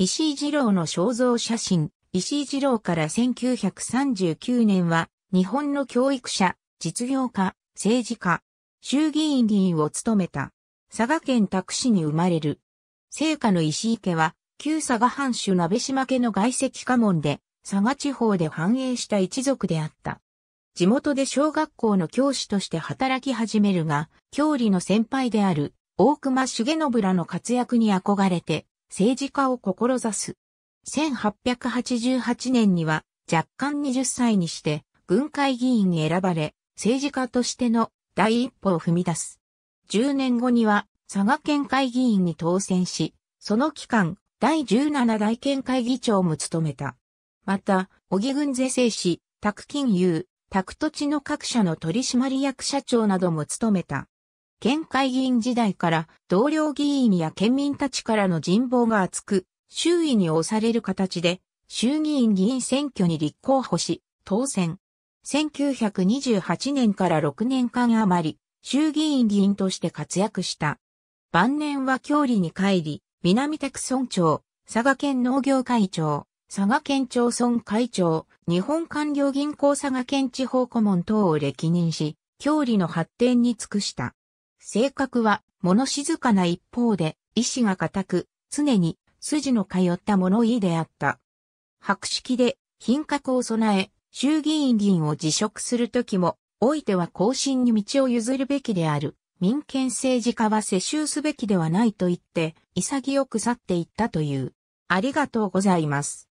石井二郎の肖像写真、石井二郎から1939年は、日本の教育者、実業家、政治家、衆議院議員を務めた。佐賀県拓市に生まれる。聖火の石井家は、旧佐賀藩主鍋島家の外籍家紋で、佐賀地方で繁栄した一族であった。地元で小学校の教師として働き始めるが、教理の先輩である大隈重信らの活躍に憧れて政治家を志す。1888年には若干20歳にして軍会議員に選ばれ政治家としての第一歩を踏み出す。10年後には佐賀県会議員に当選し、その期間第17代県会議長も務めた。また、小木軍税制士、宅金融、宅土地の各社の取締役社長なども務めた。県会議員時代から同僚議員や県民たちからの人望が厚く、周囲に押される形で衆議院議員選挙に立候補し、当選。1928年から6年間余り、衆議院議員として活躍した。晩年は郷里に帰り、南鉄村長、佐賀県農業会長、佐賀県町村会長、日本官僚銀行佐賀県地方顧問等を歴任し、郷里の発展に尽くした。性格は物静かな一方で、意志が固く、常に筋の通った物言いであった。白式で品格を備え、衆議院議員を辞職するときも、おいては後進に道を譲るべきである。民権政治家は世襲すべきではないと言って、潔く去っていったという。ありがとうございます。